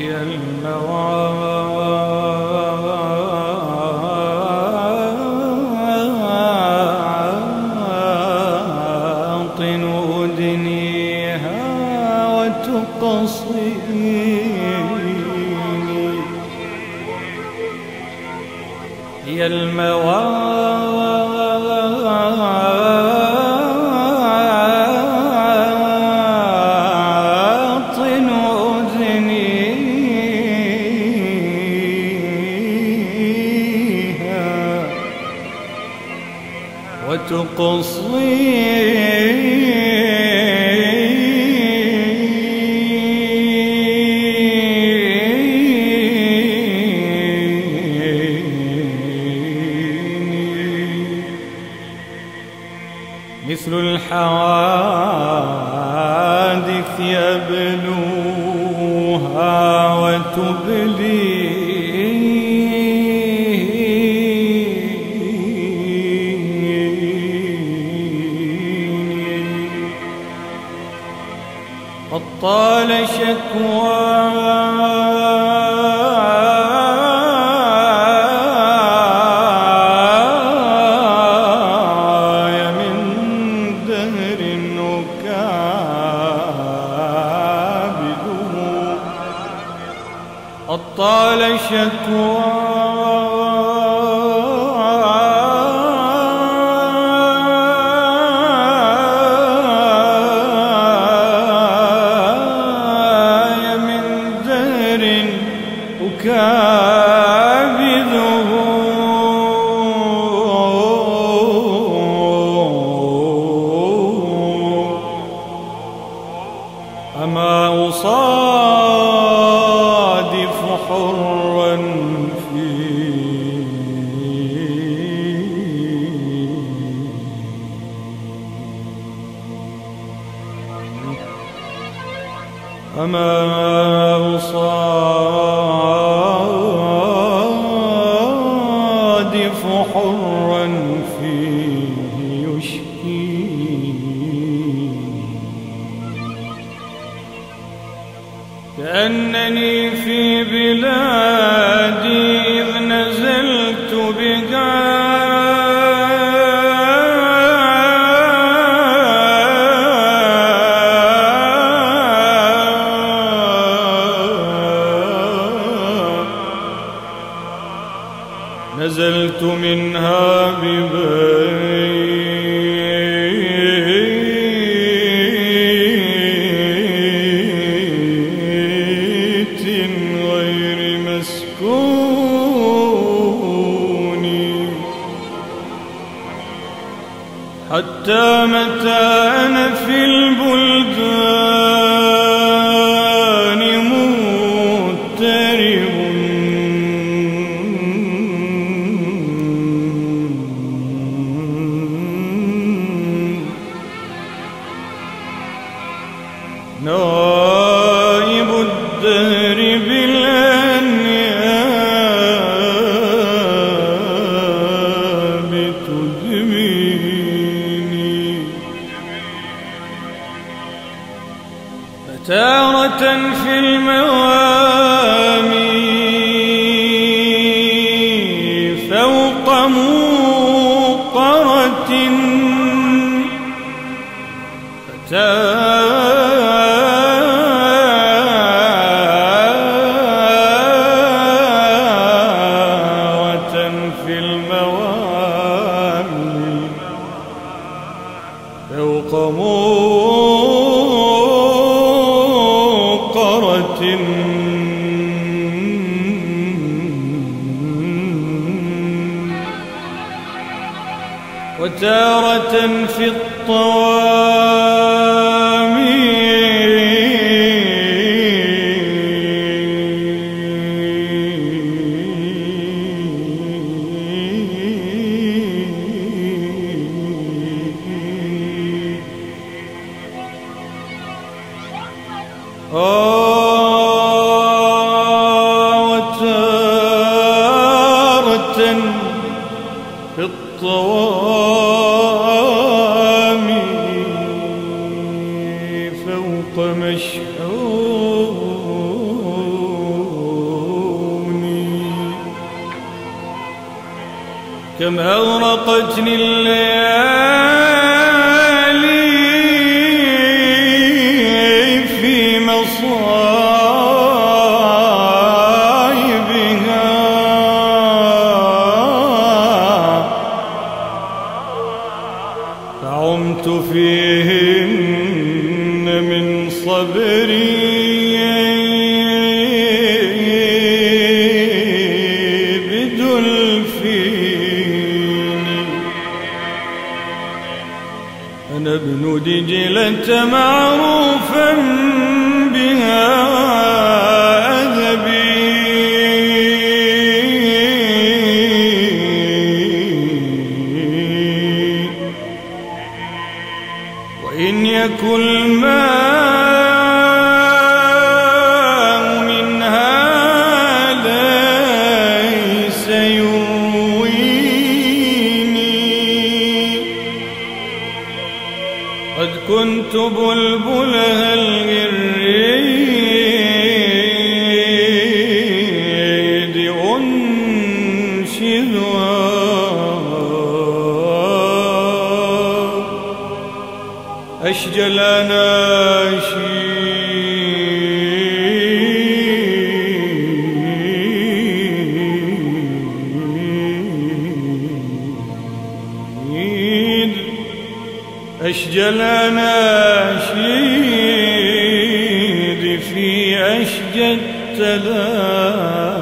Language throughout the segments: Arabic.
هي المواطن أدنيها وتقصيني. هي المواطن وتقصيني قد طال شكواي من دهر أكابده قد طال شكواي أما أصادف حرا في أما كأنني في بلادي إذ نزلت بها نزلت منها ببيت فتارة في الموامي في الطوامي أغرقتني الليالي في مصايبها. فعمت فيهن قد كنت بلبلها الغريد أنشدها. أشجل أناشيد أشجل أناشيد في أشجى التلاحين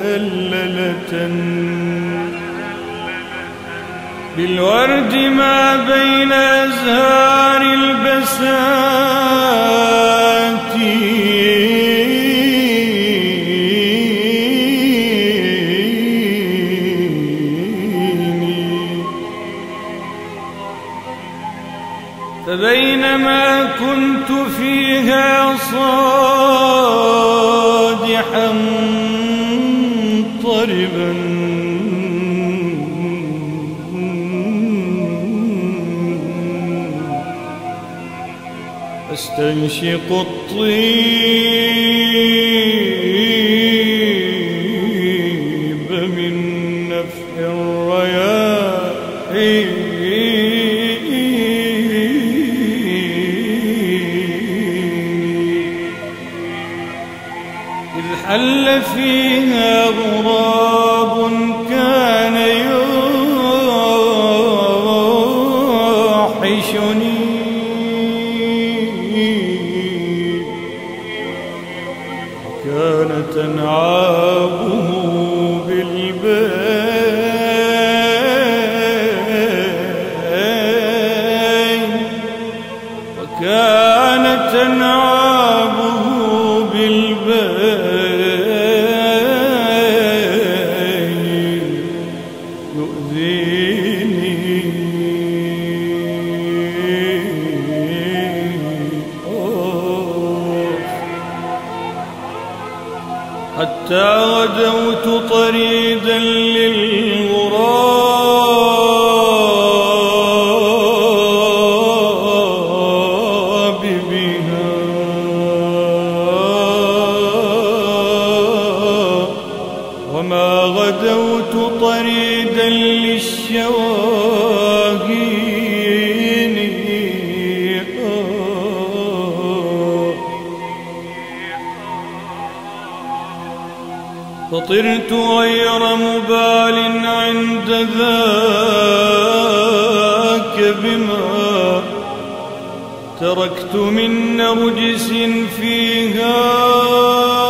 مكللة بالورد ما بين أزهار البسات فبينما كنت فيها صادحا طربا. أستنشق الطيب من نفح الرياحين فيها غراب كان يوحشني. كانت أنعامه حتى غدوت طريدا للغراب بها. وما غدوت طريدا للشواهين فطرت غير مبال عند ذاك بما تركت من نرجس فيها.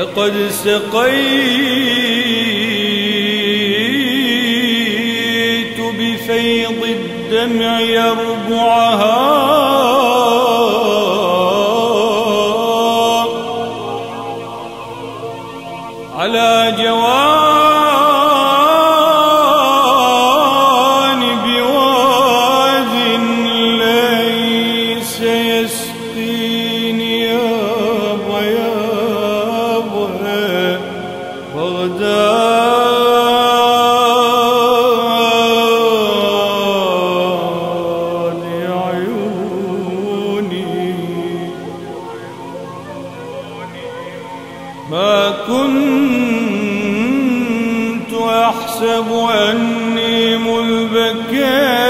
لقد سقيت بفيض الدمع يربعها أحسب أني مذبكر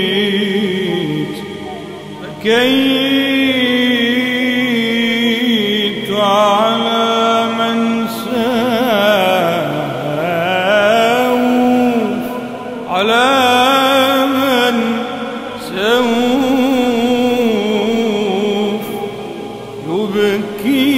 بكيت بكيت على من ساوف على من سوف يبكي